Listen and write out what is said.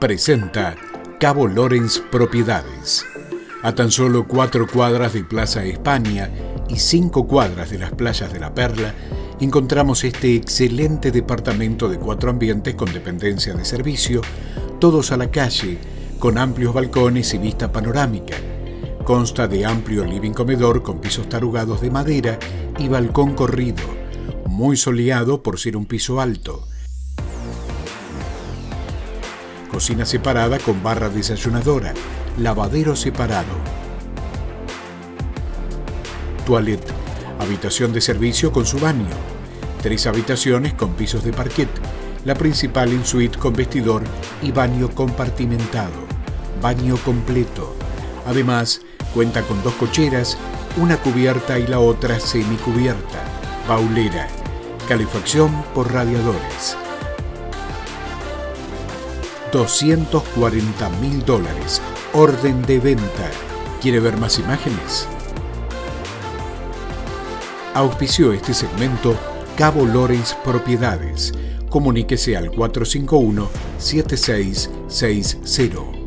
presenta Cabo Lorenz Propiedades. A tan solo cuatro cuadras de Plaza España y cinco cuadras de las playas de la Perla, encontramos este excelente departamento de cuatro ambientes con dependencia de servicio, todos a la calle, con amplios balcones y vista panorámica. Consta de amplio living comedor con pisos tarugados de madera y balcón corrido, muy soleado por ser un piso alto. Cocina separada con barra desayunadora, lavadero separado. Toilet, habitación de servicio con su baño. Tres habitaciones con pisos de parquet, la principal en suite con vestidor y baño compartimentado. Baño completo. Además, cuenta con dos cocheras, una cubierta y la otra semicubierta. Baulera. Calefacción por radiadores. 240 mil dólares. Orden de venta. ¿Quiere ver más imágenes? Auspició este segmento Cabo Lorenz Propiedades. Comuníquese al 451 7660.